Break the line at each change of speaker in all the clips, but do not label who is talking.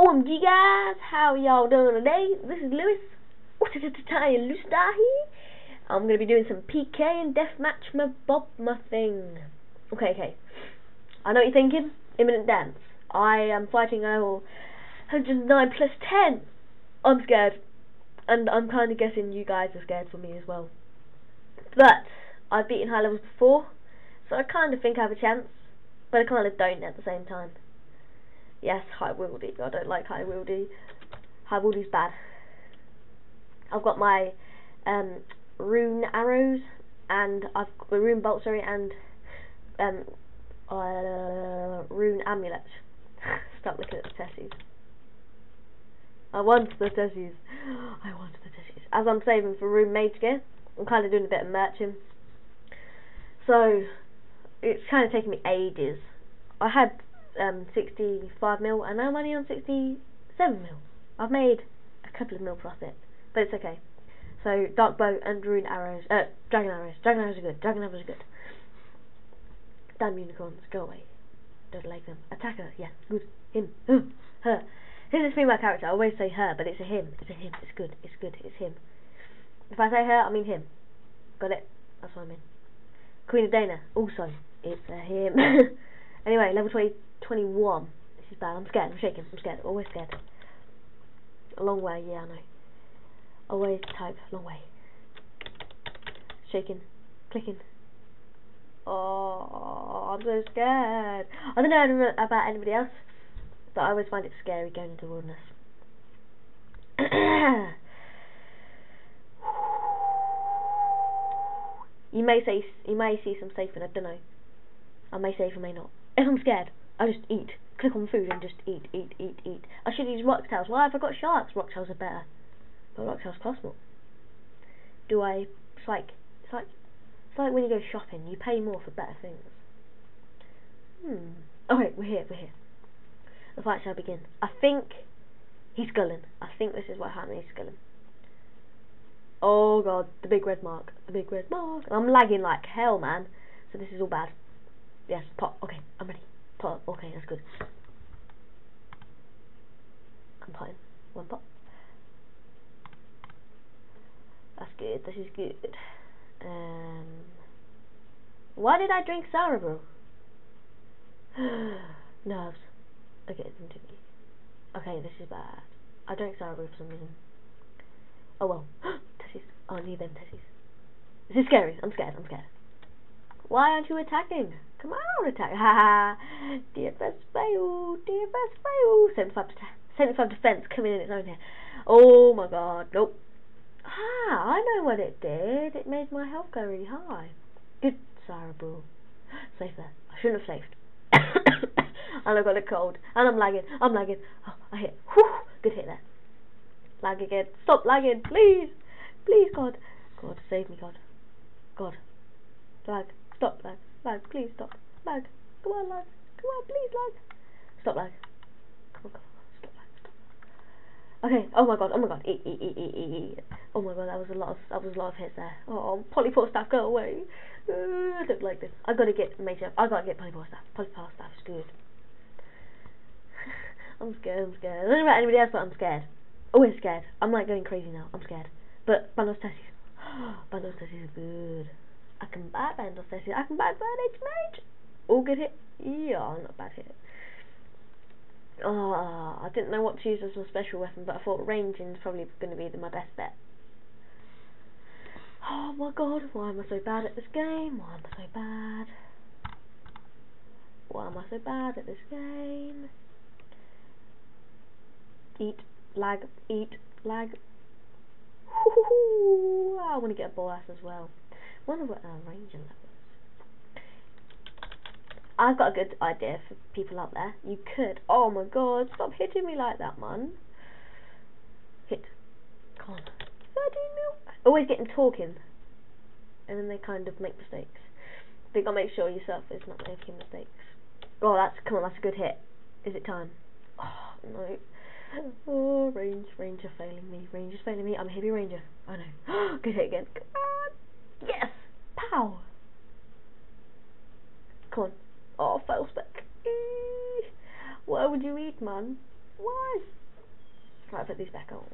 OMG guys, how y'all doing today? This is Lewis. What's it Italian Lustahi? I'm gonna be doing some PK and deathmatch my bob my thing. Okay, okay. I know what you're thinking. Imminent dance. I am fighting level 109 plus 10. I'm scared. And I'm kind of guessing you guys are scared for me as well. But, I've beaten high levels before, so I kind of think I have a chance. But I kind of don't at the same time. Yes, high wieldy. I don't like high wieldy. High wieldy's bad. I've got my um, rune arrows and I've got rune bolt, sorry, and um, uh, rune amulets. Stop looking at the tassets. I want the tassets. I want the tassets. As I'm saving for rune mage gear, I'm kind of doing a bit of merching. So, it's kind of taking me ages. I had um, 65 mil, and now I'm only on 67 mil. I've made a couple of mil profit, but it's okay. So dark bow and rune arrows, uh, dragon arrows. Dragon arrows are good. Dragon arrows are good. Damn unicorns, go away. Don't like them. Attacker, yeah, good. Him, her, her. Here's a female character. I always say her, but it's a him. It's a him. It's good. It's good. It's him. If I say her, I mean him. Got it? That's what I mean. Queen of Dana. Also, it's a him. anyway, level 20. 21. This is bad. I'm scared. I'm shaking. I'm scared. Always scared. A long way. Yeah, I know. Always type. Long way. Shaking. Clicking. Oh, I'm so scared. I don't know about anybody else, but I always find it scary going into the wilderness. you may say you may see some safe, and I don't know. I may save or may not. If I'm scared, I just eat. Click on food and just eat, eat, eat, eat. I should use rock tails. Why have I got sharks? Rock tails are better. But rock tails cost more. Do I? It's like it's like it's like when you go shopping. You pay more for better things. Hmm. Okay, we're here. We're here. The fight shall begin. I think he's gulling. I think this is what happened. He's gulling. Oh god, the big red mark. The big red mark. I'm lagging like hell, man. So this is all bad. Yes, pop. Okay, I'm ready. Pop. Okay, that's good. Potting. One pop. That's good. This is good. Um, why did I drink Sara brew? Nerves. Okay, me. Okay, this is bad. I drank Sara brew for some reason. Oh well. Tessies. Oh, I need them Tessies. This is scary. I'm scared. I'm scared. Why aren't you attacking? Come on, attack. Ha ha. DFS fail. DFS fail. 75, 75 defense coming in its own here. Oh my god. Nope. Ah, I know what it did. It made my health go really high. Good, Sarah Bull. Safe there. I shouldn't have saved. and I got a cold. And I'm lagging. I'm lagging. Oh, I hit. Whew. Good hit there. Lag again. Stop lagging, please. Please, God. God, save me, God. God. Lag. Stop, lag. Lag, please stop. Lag. Come on, lag. Come on, please, lag. Stop, lag. Come on, come on. Stop, lag. Stop. Okay. Oh my god. Oh my god. E e e e e e. Oh my god. That was a lot of that was a lot of hits there. Oh, oh polypore staff, go away. Uh, I don't like this. I gotta get major. I gotta get polypore staff. Polypore staff is good. I'm scared. I'm scared. I don't know about anybody else, but I'm scared. Oh, Always scared. I'm like going crazy now. I'm scared. But Bandos Tassets. Bandos Tassets is good. I can Vandal Session. I can buy Burn Mage. All good hit. Yeah, I'm not bad hit. Oh, ah, I didn't know what to use as my special weapon, but I thought ranging is probably going to be the, my best bet. Oh my god, why am I so bad at this game? Why am I so bad? Why am I so bad at this game? Eat, lag, eat, lag. Ah, I want to get a boss as well wonder what our range on that was. I've got a good idea for people out there. You could. Oh my god, stop hitting me like that, man. Hit. Come on. 13 mil. Always getting talking. And then they kind of make mistakes. But you gotta make sure yourself is not making mistakes. Oh, that's, come on, that's a good hit. Is it time? Oh, no. Oh, range, ranger failing me. Ranger's failing me. I'm a heavy ranger. I know. good hit again. Come on. Yes! Pow! Come on. Oh, fail spec. Why would you eat, man? Why? Right, put these back on.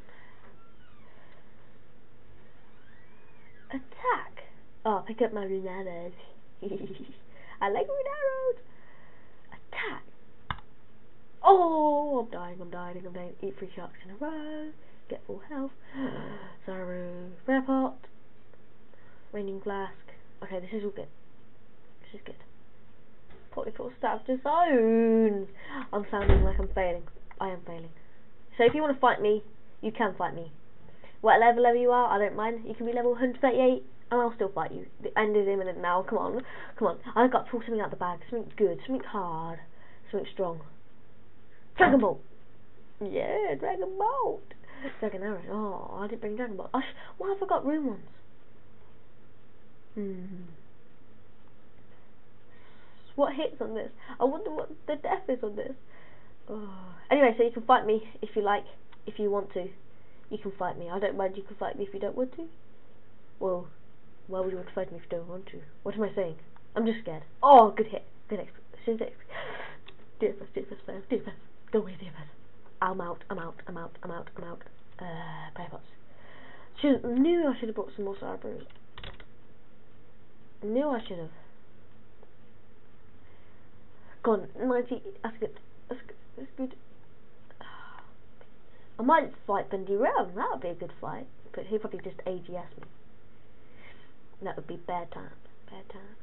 Attack! Oh, pick up my arrows. I like rune arrows! Attack! Oh, I'm dying, I'm dying, I'm dying. Eat three sharks in a row. Get full health. Sorrow. Rare pot. Raining flask. Okay, this is all good. This is good. Polypore staff zones. I'm sounding like I'm failing. I am failing. So if you want to fight me, you can fight me. What level level you are, I don't mind. You can be level 138 and I'll still fight you. The end is imminent now. Come on. Come on. I've got to pull something out the bag. Something good. Something hard. Something strong. Dragon Bolt! Yeah, Dragon Bolt! Dragon Arrow. Oh, I didn't bring Dragon Bolt. why have I got room ones? Hmm. What hits on this? I wonder what the death is on this. Oh. Anyway, so you can fight me if you like, if you want to. You can fight me. I don't mind you can fight me if you don't want to. Well, why would you want to fight me if you don't want to? What am I saying? I'm just scared. Oh, good hit. Good exp. DFS, DFS, DFS, DFS. Go away, DFS. I'm out, I'm out, I'm out, I'm out, I'm out. Uh, prayer pots. Should, knew I should have brought some more Sara brews. Knew I should have. Gone. 90. That's good. That's good. That's good. I might fight Bendy Realm. That would be a good fight. But he'd probably just AGS me. That would be bad times. Bad times.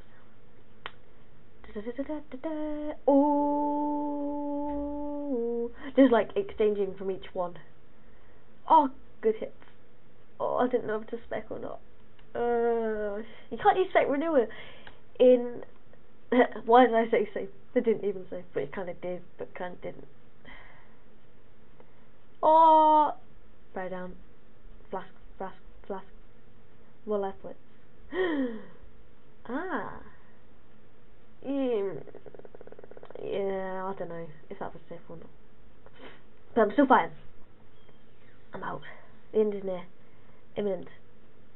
Oh, just like exchanging from each one. Oh, good hits. Oh, I didn't know if to spec or not. Uh, you can't use spec renewer in. Why did I say safe? They didn't even say, but it kind of did, but kind of didn't. Oh, spray down, flask, flask, flask. More foot. ah. Mm, yeah, I don't know if that was safe or not. But I'm still fine. I'm out. The end is near. Imminent.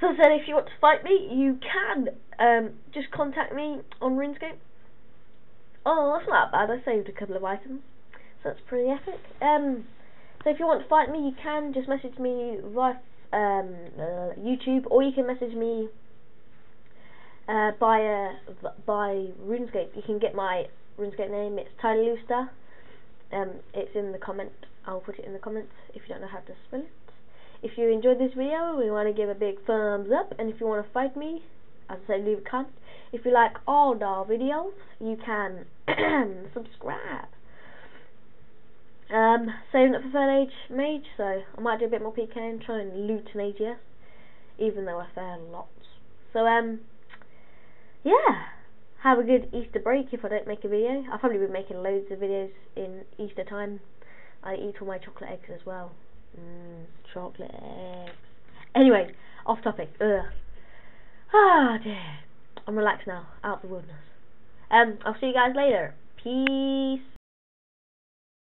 So I said, if you want to fight me, you can. Um, just contact me on RuneScape. Oh, that's not bad. I saved a couple of items, so that's pretty epic. Um, so if you want to fight me, you can just message me via um, uh, YouTube, or you can message me uh, by uh, by RuneScape. You can get my RuneScape name. It's Tiny Loustar. Um, it's in the comment. I'll put it in the comments if you don't know how to spell it. If you enjoyed this video, we want to give a big thumbs up, and if you want to fight me, as I say, leave a comment. If you like all our videos, you can subscribe. Um, saving up for third age mage, so I might do a bit more PK and try and loot an AGS, even though I fail lots. So, um, yeah, have a good Easter break if I don't make a video. I'll probably be making loads of videos in Easter time. I eat all my chocolate eggs as well. Mmm, chocolate eggs. Anyway, off topic. Ugh. Ah, dear. I'm relaxed now, out of the wilderness. Um, I'll see you guys later. Peace.